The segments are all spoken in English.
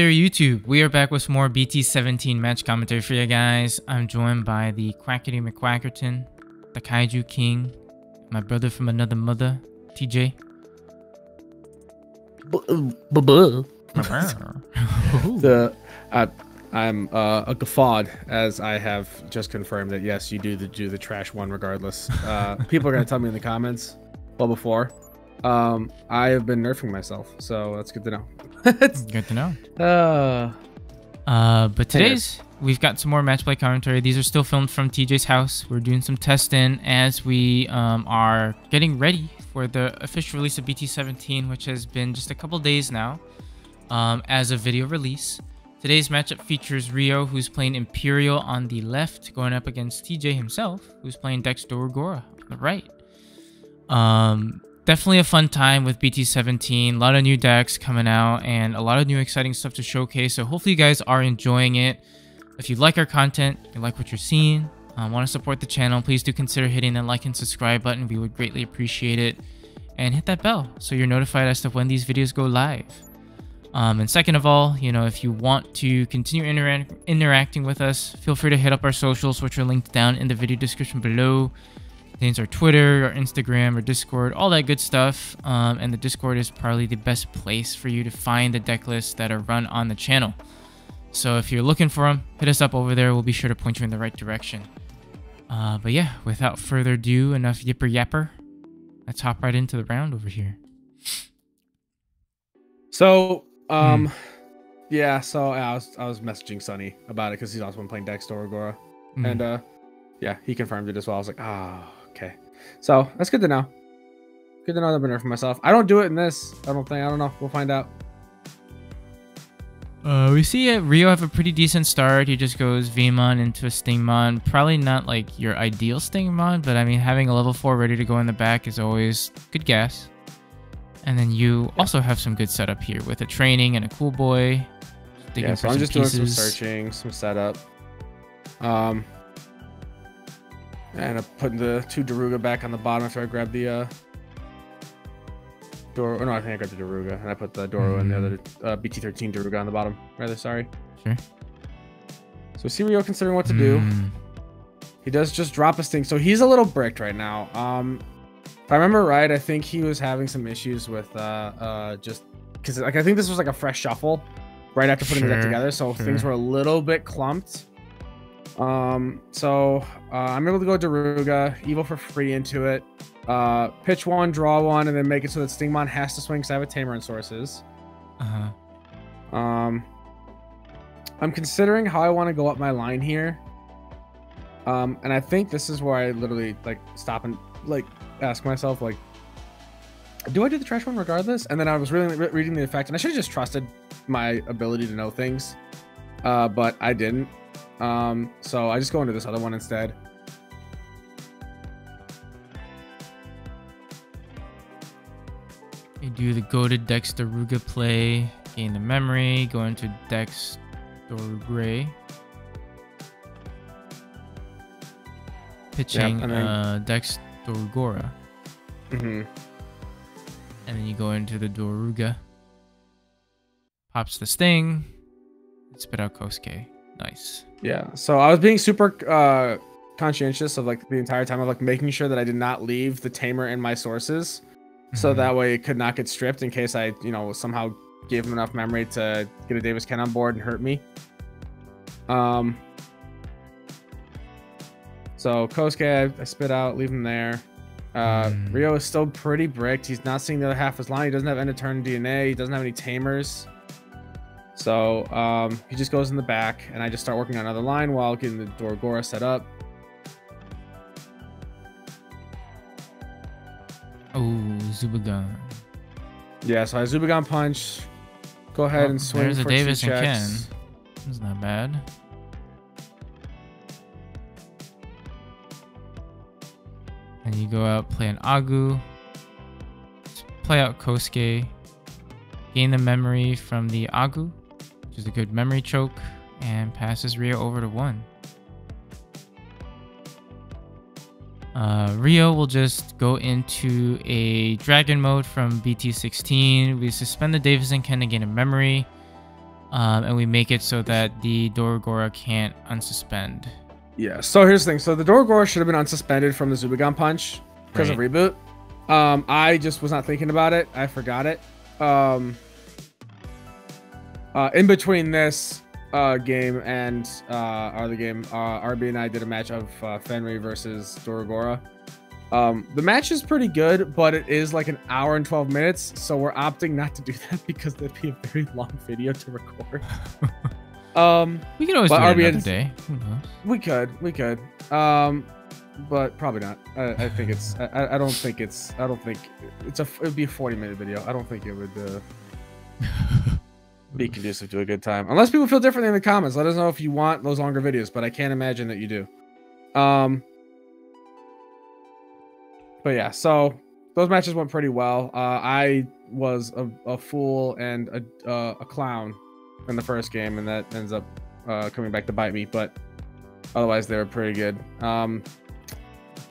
there, YouTube. We are back with some more BT17 match commentary for you guys. I'm joined by the Quackity McQuackerton, the Kaiju King, my brother from another mother, TJ. the uh, I'm uh, a guffawed as I have just confirmed that yes, you do the do the trash one regardless. Uh, people are gonna tell me in the comments. Well, before, um, I have been nerfing myself, so that's good to know. Good to know. Uh, Uh, but today's we've got some more match play commentary. These are still filmed from TJ's house. We're doing some testing as we um, are getting ready for the official release of BT17, which has been just a couple days now um, as a video release. Today's matchup features Ryo, who's playing Imperial on the left, going up against TJ himself, who's playing Dex Dorugora on the right. Um, definitely a fun time with BT17. A lot of new decks coming out and a lot of new exciting stuff to showcase. So hopefully you guys are enjoying it. If you like our content, you like what you're seeing, uh, want to support the channel, please do consider hitting that like and subscribe button. We would greatly appreciate it. And hit that bell so you're notified as to when these videos go live. Um, and second of all, you know, if you want to continue intera interacting with us, feel free to hit up our socials, which are linked down in the video description below contains our Twitter, our Instagram, our Discord, all that good stuff. Um, and the Discord is probably the best place for you to find the deck lists that are run on the channel. So if you're looking for them, hit us up over there. We'll be sure to point you in the right direction. Uh, but yeah, without further ado, enough yipper yapper. Let's hop right into the round over here. so um, yeah. So I was I was messaging Sunny about it because he's also been playing Dex Dorugora, Mm. and uh, yeah, he confirmed it as well. I was like, ah, okay. So that's good to know. Good to know that I've been nerfing myself. I don't do it in this. I don't think. I don't know. We'll find out. Uh, we see Ryo have a pretty decent start. He just goes Veemon into a Stingmon. Probably not like your ideal Stingmon, but I mean, having a level 4 ready to go in the back is always good gas. And then you also have some good setup here with a training and a cool boy. yeah, so I'm just doing some searching, some setup. Um, and I'm putting the two Doruga back on the bottom after I grab the uh, Doro. Or no, I think I grabbed the Doruga and I put the Doro and the other uh, BT13 Doruga on the bottom. Rather, sorry. Sure. So see Ryo considering what to do. Mm, He does just drop a sting, so he's a little bricked right now. Um, if I remember right, I think he was having some issues with uh, uh, just because like I think this was like a fresh shuffle right after putting the deck together, so sure. things were a little bit clumped. Um, so uh, I'm able to go Doruga, Evil for free into it, uh, pitch one, draw one, and then make it so that Stingmon has to swing because I have a Tamer and sources. uh-huh. Um, I'm considering how I want to go up my line here. Um, and I think this is where I literally like stop and like ask myself like, do I do the trash one regardless? And then I was really re- reading the effect, and I should have just trusted my ability to know things, uh, but I didn't. Um, so I just go into this other one instead. You do the go to Dex Doruga play, gain the memory, go into Dex. Pitching and then- uh, Dex Dorugora. hmm And then you go into the Doruga. Pops the sting. Spit out Kosuke. Nice. Yeah. So I was being super uh conscientious of like the entire time of like making sure that I did not leave the tamer in my sources. So Mhm. that way it could not get stripped in case I, you know, somehow gave him enough memory to get a Davis Ken on board and hurt me. Um so Kosuke I, I spit out, leave him there. Uh Mm. Ryo is still pretty bricked. He's not seeing the other half of his line. He doesn't have end of turn DNA, he doesn't have any tamers. So um, he just goes in the back, and I just start working on another line while getting the Dorugora set up. Oh, Zubagon. Yeah, so I Zubagon punch. Go ahead Oh, and swing there's a Davis and checks. That's not bad. And you go out, play an Agu, play out Kosuke, gain the memory from the Agu, which a good memory choke, and passes Ryo over to one. Uh, Ryo will just go into a dragon mode from BT16. We suspend the Davis and Ken to gain a memory. um, and we make it so that the Dorugora can't unsuspend. Yeah. So here's the thing. So the Dorugora should have been unsuspended from the Zubagon punch because Right. of reboot. Um, I just was not thinking about it. I forgot it. Um, uh, in between this uh, game and uh, other game, uh, RB and I did a match of uh, Fenry versus Dorugora. Um, the match is pretty good, but it is like an hour and 12 minutes. So we're opting not to do that because that'd be a very long video to record. um, We can always do it RB another day. We could, we could, um, but probably not. I, I think it's. I- I, don't think it's. I don't think it's a. It would be a forty-minute video. I don't think it would uh, be conducive to a good time, unless people feel differently in the comments. Let us know if you want those longer videos, but I can't imagine that you do. Um, but yeah, so those matches went pretty well. Uh, I was a, a fool and a uh, a clown in the first game, and that ends up uh, coming back to bite me. But otherwise, they were pretty good. Um,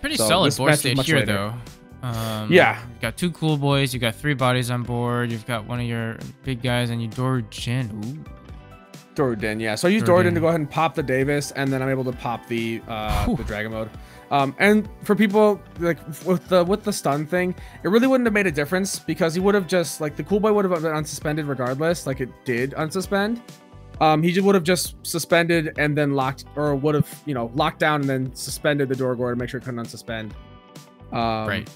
Pretty So solid board is here, later. though. Um, Yeah. You've got two cool boys. You got three bodies on board. You've got one of your big guys, and you Dor Jin. Ooh. Doradin, yeah. So I use. Doradin to go ahead and pop the Davis, and then I'm able to pop the uh, the Dragon mode. Um, and for people like with the with the stun thing, it really wouldn't have made a difference because he would have just like the cool boy would have been unsuspended regardless, like it did unsuspend. Um, he just would have just suspended and then locked, or would have you know locked down and then suspended the Dorgor to make sure it couldn't unsuspend. Um, right.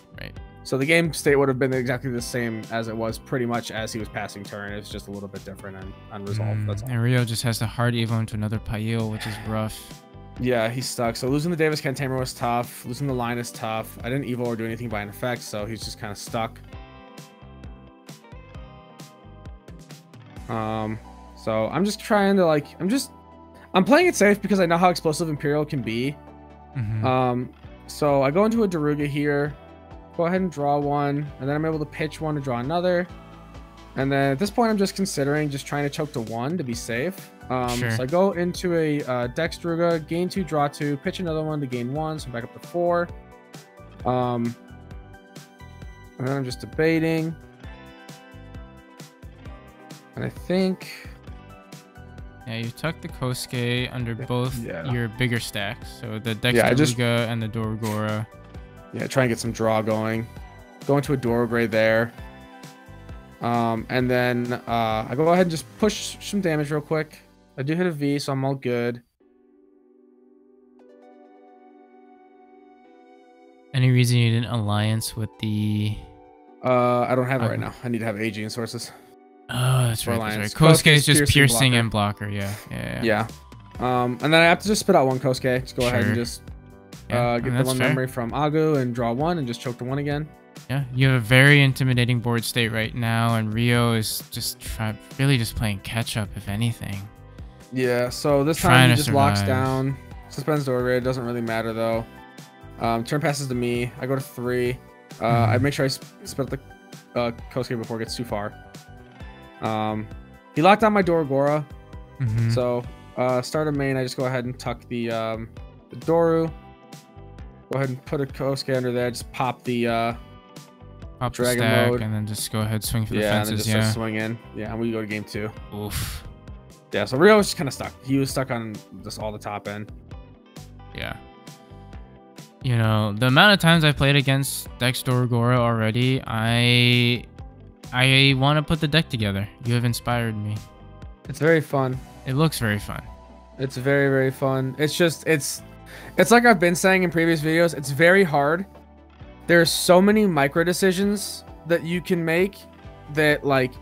So the game state would have been exactly the same as it was pretty much as he was passing turn. It's just a little bit different and unresolved. Mm, That's all. And Ryo just has to hard evo into another Pail, which is rough. Yeah, he's stuck. So losing the Davis Cantamer was tough. Losing the line is tough. I didn't evo or do anything by an effect, so he's just kind of stuck. Um, so I'm just trying to like, I'm just, I'm playing it safe because I know how explosive Imperial can be. Mhm. Um, so I go into a Doruga here, go ahead and draw one, and then I'm able to pitch one to draw another. And then at this point, I'm just considering just trying to choke to one to be safe. Um, Sure. So I go into a uh, Dex Druga, gain two, draw two, pitch another one to gain one, so I'm back up to four. Um, and then I'm just debating. And I think yeah, you tuck the Kosuke under both Yeah. your bigger stacks. So the Dexter Yeah, just- and the Dorgora. Yeah, try and get some draw going. Go into a Dorogray there. Um, and then uh, I go ahead and just push some damage real quick. I do hit a V, so I'm all good. Any reason you didn't alliance with the? Uh, I don't have it right now. I need to have AG and sources. Oh, that's right. That's right. Kosuke is just piercing piercing, blocker. and blocker. Yeah, yeah, yeah. Yeah. Um, and then I have to just spit out one Kosuke. Just go ahead and just Yeah, uh, I get mean, the one fair. memory from Agu and draw one and just choke the one again. Yeah, you have a very intimidating board state right now, and Ryo is just try- really just playing catch up, if anything. Yeah, so this time he just locks down, suspends doorway. It doesn't really matter though. Um, turn passes to me. I go to three. Uh, I Mhm. make sure I sp- spit the uh, Kosuke before it gets too far. Um, he locked down my Dorugora, Mhm. so uh, start a main. I just go ahead and tuck the um, the Doru. Go ahead and put a Kosuke under there. Just pop the uh, Pop the Dragon stack, mode. and then just go ahead swing for the yeah, and then fences. Yeah. swinging. Yeah, and we go to game two. Oof. Yeah, so Ryo was just kind of stuck. He was stuck on just all the top end. Yeah. You know, the amount of times I played against Dex Dorugora already, I I want to put the deck together. You have inspired me. It's very fun. It looks very fun. It's very very fun. It's just it's it's like I've been saying in previous videos. It's very hard. There's so many micro decisions that you can make that like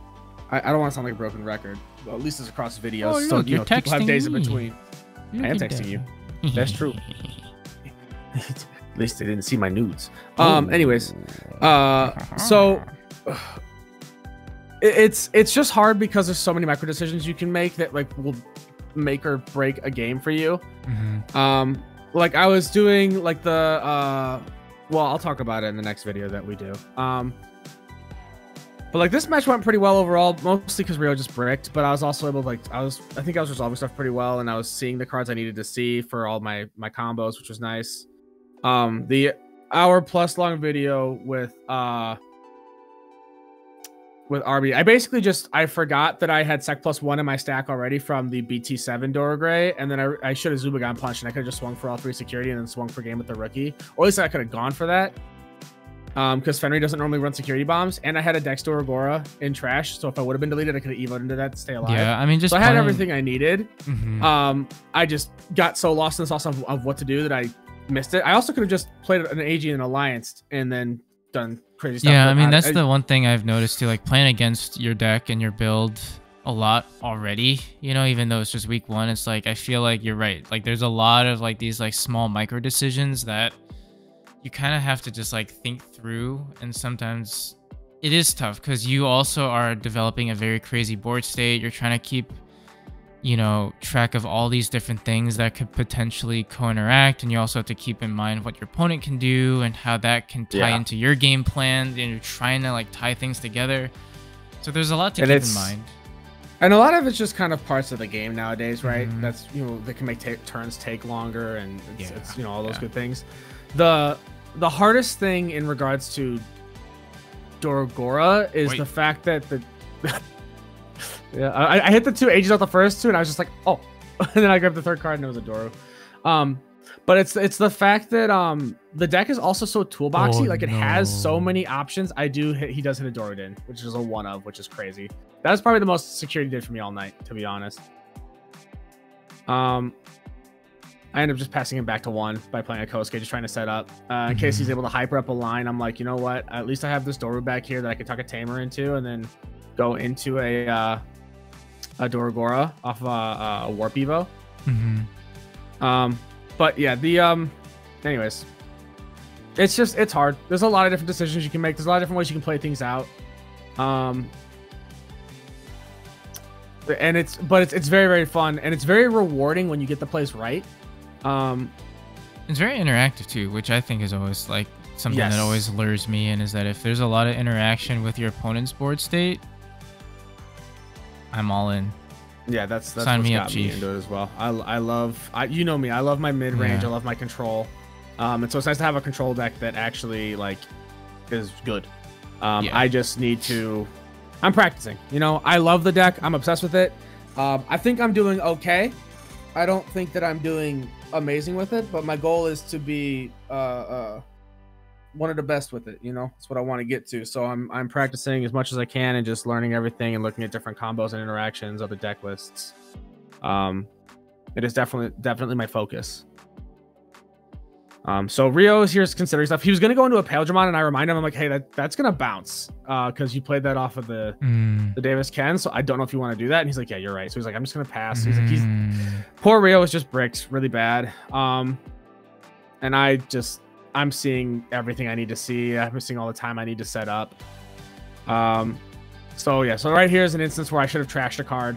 I, I don't want to sound like a broken record. Well, at least it's across videos. Oh, so look, you know people have days in me. between. I am texting you. That's true. At least they didn't see my nudes. Um. Anyways, uh. So it- it's it's just hard because there's so many micro decisions you can make that like will make or break a game for you. Mhm. Um, like I was doing like the uh, well, I'll talk about it in the next video that we do. Um, but like this match went pretty well overall, mostly because Ryo just bricked. But I was also able to like I was I think I was resolving stuff pretty well, and I was seeing the cards I needed to see for all my my combos, which was nice. Um, the hour plus long video with uh with RB. I basically just I forgot that I had Sec plus one in my stack already from the BT7 Dora Gray, and then I, I should have Zubagon punched, and I could have just swung for all three security and then swung for game with the rookie. Or at least I could have gone for that. Um, because Fenry doesn't normally run security bombs, and I had a Dexter Agora in trash, so if I would have been deleted, I could have evoed into that to stay alive. Yeah, I mean, just so I had playing- everything I needed. Mhm. Um, I just got so lost in the sauce of, of what to do that I missed it. I also could have just played an AG and Alliance and then done crazy stuff. yeah, I mean that's I- the one thing I've noticed too. Like playing against your deck and your build a lot already. You know, even though it's just week one, it's like I feel like you're right. Like there's a lot of like these like small micro decisions that you kind of have to just like think through, and sometimes it is tough because you also are developing a very crazy board state. You're trying to keep you know track of all these different things that could potentially co-interact and you also have to keep in mind what your opponent can do and how that can tie Yeah. into your game plan and you're trying to like tie things together so there's a lot to And keep in mind And a lot of it's just kind of parts of the game nowadays, right? Mhm. That's you know they can make turns take longer, and it's, Yeah, it's you know all those yeah. good things. The the hardest thing in regards to Dorugora is Wait. the fact that the yeah I, I hit the two ages off the first two, and I was just like oh, and then I grabbed the third card and it was a Doro. Um, but it's it's the fact that um the deck is also so toolboxy, Oh, like it has so many options. I do hit he does hit a Doro Dorodin, which is a one of, which is crazy. That's probably the most security did for me all night, to be honest. Um, I end up just passing him back to one by playing a Kosuke, just trying to set up. Uh, in case he's Mhm. able to hyper up a line, I'm like, you know what? At least I have this Doru back here that I can tuck a Tamer into, and then go into a uh, a Dorugora off uh, uh, a Warp Evo. Mhm. Um, but yeah, the um, anyways, it's just it's hard. There's a lot of different decisions you can make. There's a lot of different ways you can play things out. Um, and it's but it's it's very very fun and it's very rewarding when you get the plays right. Um, it's very interactive too which i think is always like something Yes. that always lures me in is that if there's a lot of interaction with your opponent's board state i'm all in yeah, that's that's Sign what's me up, got Chief. into it as well. I I love I you know me. I love my mid range. Yeah. I love my control. Um, and so it's nice to have a control deck that actually like is good. Um, Yeah. I just need to. I'm practicing. You know, I love the deck. I'm obsessed with it. Um, I think I'm doing okay. I don't think that I'm doing amazing with it, but my goal is to be uh, uh, one of the best with it. You know, that's what I want to get to. So I'm I'm practicing as much as I can and just learning everything and looking at different combos and interactions, other deck lists. Um, it is definitely definitely my focus. Um, so Ryo is here considering stuff. He was gonna go into a Paildramon, and I remind him, I'm like, hey, that that's gonna bounce, uh, because you played that off of the Mm. the Davis Ken. So I don't know if you want to do that. And he's like, yeah, you're right. So he's like, I'm just gonna pass. He's like, he's Mm. poor Ryo is just bricked really bad. Um, and I just I'm seeing everything I need to see. I'm seeing all the time I need to set up. Um, so yeah, so right here is an instance where I should have trashed a card.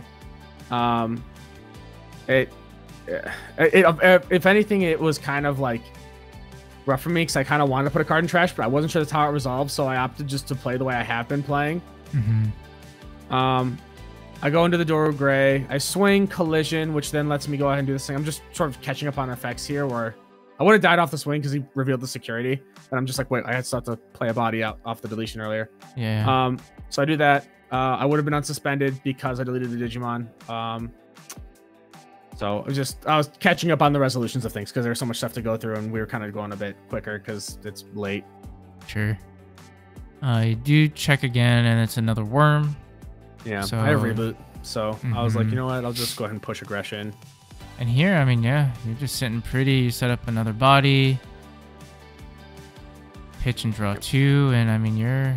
Um, it, it, it if anything, it was kind of like rough for me because I kind of wanted to put a card in trash, but I wasn't sure that's how it resolved. So I opted just to play the way I have been playing. Mhm. Um, I go into the Doro Gray. I swing collision, which then lets me go ahead and do this thing. I'm just sort of catching up on effects here, where I would have died off the swing because he revealed the security, and I'm just like, wait, I had stuff to play a body out off the deletion earlier. yeah Um, so I do that. Uh, I would have been unsuspended because I deleted the Digimon. Um, so I was just I was catching up on the resolutions of things because there's so much stuff to go through, and we were kind of going a bit quicker because it's late. Sure. I do check again, and it's another worm. Yeah, So- I reboot, so I was like, Mhm. you know what? I'll just go ahead and push aggression. And here, I mean, yeah, you're just sitting pretty. You set up another body, pitch and draw two, and I mean, you're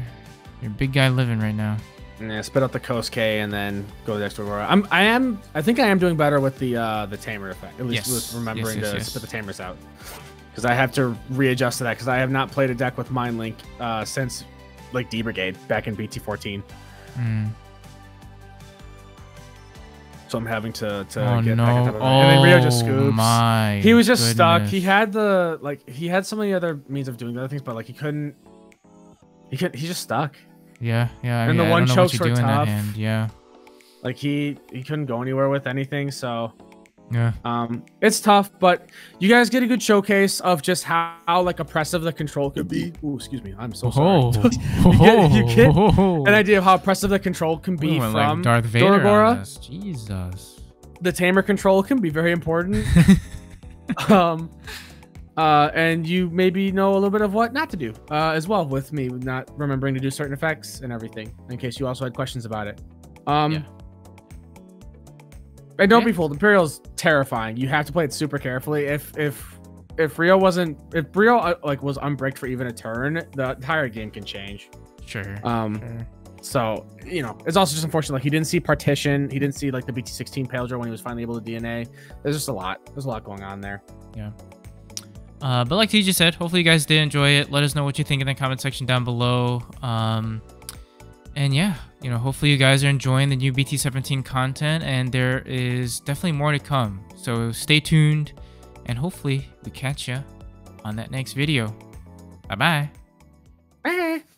you're big guy living right now. Yeah, spit out the Kosuke and then go to the extra Aurora. I'm I am I think I am doing better with the uh the tamer effect. At least Yes. with remembering Yes, yes, to yes. spit the tamers out. Because I have to readjust to that because I have not played a deck with Mind Link uh since like D Brigade back in BT fourteen. Mm. So I'm having to to Oh get back on no! top of it. And then Ryo just Oh scoops. my! he was just stuck. He had the like he had so many other means of doing other things, but like he couldn't he could he just stuck. Yeah, yeah. And mean, the one chokes were do in that tough. Yeah. Like he he couldn't go anywhere with anything, so Yeah. Um, it's tough, but you guys get a good showcase of just how, how like oppressive the control could be. Ooh, excuse me, I'm so sorry. Oh. you get, you get an idea of how oppressive the control can be We from like Darth Vader on Dorugora. Jesus. The tamer control can be very important. um, uh, and you maybe know a little bit of what not to do uh, as well with me not remembering to do certain effects and everything. In case you also had questions about it. Um, Yeah. And don't Yeah. be fooled. Imperial's terrifying. You have to play it super carefully. If if if Ryo wasn't if Ryo uh, like was unbricked for even a turn, the entire game can change. Sure. Um, sure. so you know, it's also just unfortunate. Like he didn't see partition. He didn't see like the BT16 Paildra when he was finally able to DNA. There's just a lot. There's a lot going on there. Yeah. Uh, but like TJ said, hopefully you guys did enjoy it. Let us know what you think in the comment section down below. Um, and yeah, you know, hopefully you guys are enjoying the new BT17 content and there is definitely more to come. So stay tuned and hopefully we catch you on that next video. Bye-bye. Bye. -bye. Bye.